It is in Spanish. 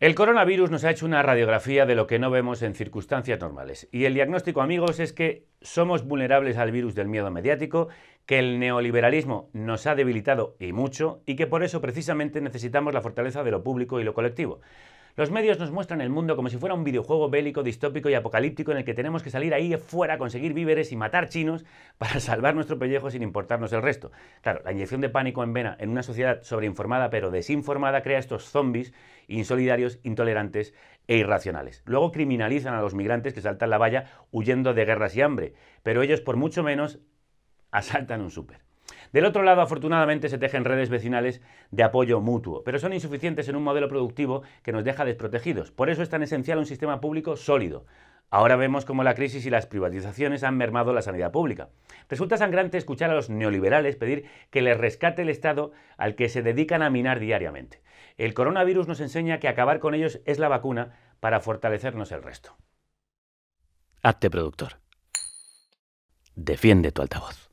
El coronavirus nos ha hecho una radiografía de lo que no vemos en circunstancias normales. Y el diagnóstico, amigos, es que somos vulnerables al virus del miedo mediático, que el neoliberalismo nos ha debilitado y mucho, y que por eso precisamente necesitamos la fortaleza de lo público y lo colectivo. Los medios nos muestran el mundo como si fuera un videojuego bélico, distópico y apocalíptico en el que tenemos que salir ahí fuera conseguir víveres y matar chinos para salvar nuestro pellejo sin importarnos el resto. Claro, la inyección de pánico en vena en una sociedad sobreinformada pero desinformada crea estos zombies insolidarios, intolerantes e irracionales. Luego criminalizan a los migrantes que saltan la valla huyendo de guerras y hambre, pero ellos por mucho menos asaltan un súper. Del otro lado, afortunadamente, se tejen redes vecinales de apoyo mutuo, pero son insuficientes en un modelo productivo que nos deja desprotegidos. Por eso es tan esencial un sistema público sólido. Ahora vemos cómo la crisis y las privatizaciones han mermado la sanidad pública. Resulta sangrante escuchar a los neoliberales pedir que les rescate el Estado al que se dedican a minar diariamente. El coronavirus nos enseña que acabar con ellos es la vacuna para fortalecernos el resto. Hazte productor. Defiende tu altavoz.